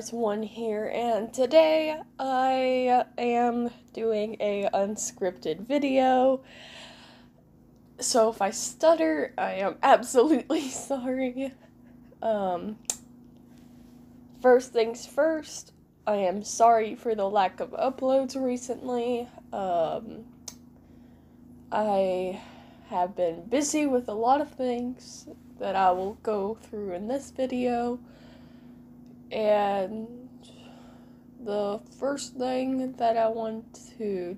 Stars1 here, and today I am doing a unscripted video. So if I stutter, I am absolutely sorry. Um, first things first, I am sorry for the lack of uploads recently. Um, I have been busy with a lot of things that I will go through in this video. And the first thing that I want to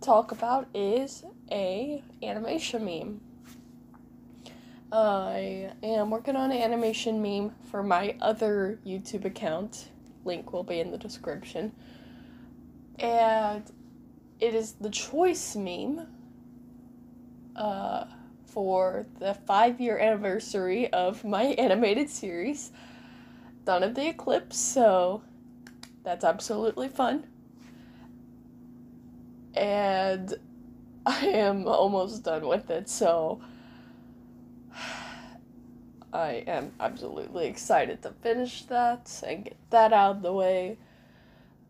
talk about is a animation meme. I am working on an animation meme for my other YouTube account. Link will be in the description. And it is the choice meme uh, for the five year anniversary of my animated series, Dawn of the Eclipse, so that's absolutely fun. And I am almost done with it, so I am absolutely excited to finish that and get that out of the way.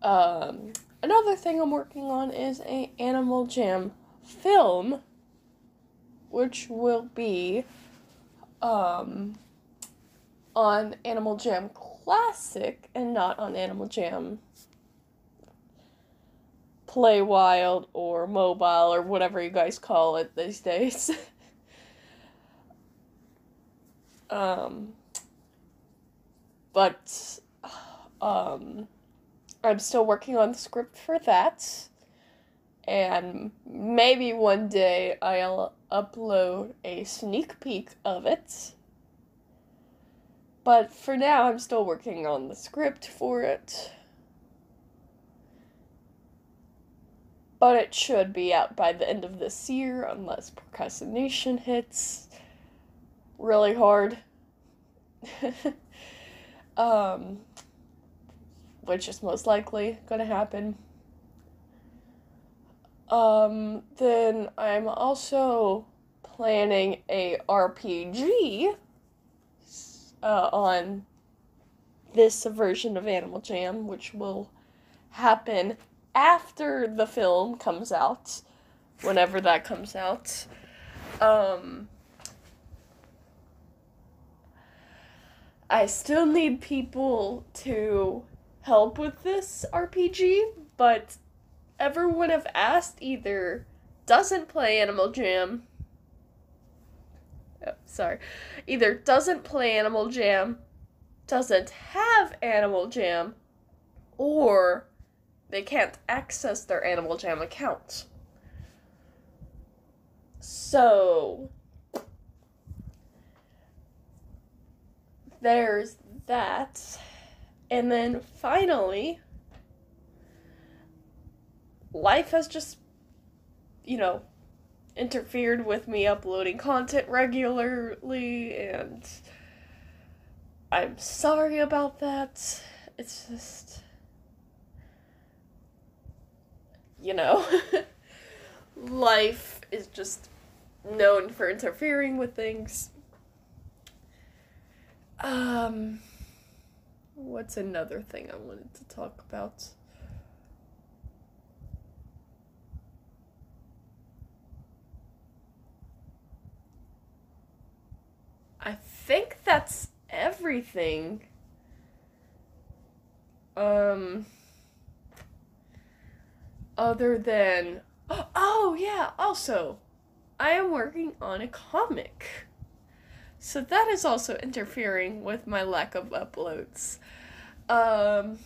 Um, another thing I'm working on is a Animal Jam film which will be um, on Animal Jam Classic and not on Animal Jam Play Wild or Mobile or whatever you guys call it these days. um, but um, I'm still working on the script for that and maybe one day I'll upload a sneak peek of it. But for now, I'm still working on the script for it. But it should be out by the end of this year unless procrastination hits really hard. um, which is most likely going to happen. Um, then I'm also planning a RPG uh, on this version of Animal Jam, which will happen after the film comes out, whenever that comes out. Um, I still need people to help with this RPG, but everyone I've asked either doesn't play Animal Jam. Oh, sorry. Either doesn't play Animal Jam, doesn't have Animal Jam, or they can't access their Animal Jam account. So, there's that. And then finally, life has just, you know, interfered with me uploading content regularly, and I'm sorry about that. It's just, you know, life is just known for interfering with things. Um, what's another thing I wanted to talk about? I think that's everything. Um other than oh, oh yeah, also I am working on a comic. So that is also interfering with my lack of uploads. Um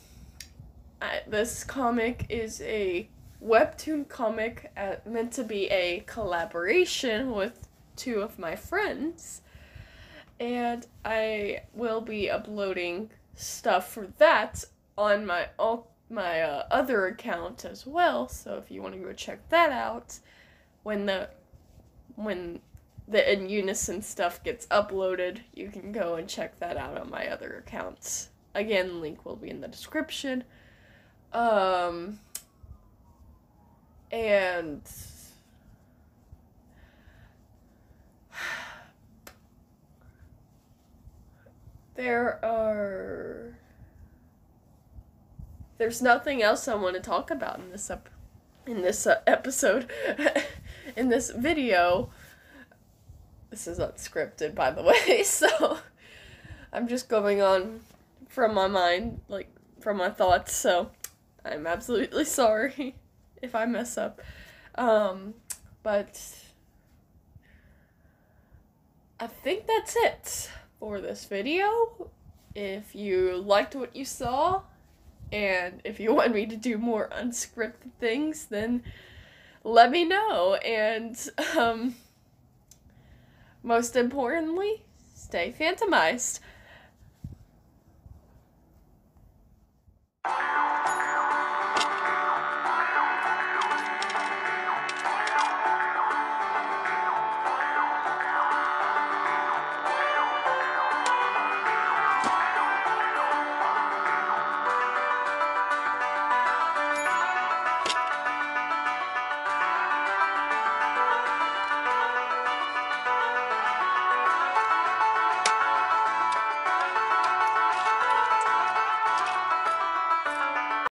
I, this comic is a webtoon comic uh, meant to be a collaboration with two of my friends and I will be uploading stuff for that on my all my uh, other account as well. So if you want to go check that out, when the when the in unison stuff gets uploaded, you can go and check that out on my other accounts. Again, link will be in the description. Um, and there are there's nothing else I want to talk about in this ep- in this uh, episode in this video. This is unscripted, by the way, so I'm just going on from my mind, like from my thoughts. So I'm absolutely sorry if I mess up. Um, but I think that's it for this video. If you liked what you saw, and if you want me to do more unscripted things, then let me know. And um, most importantly, stay phantomized.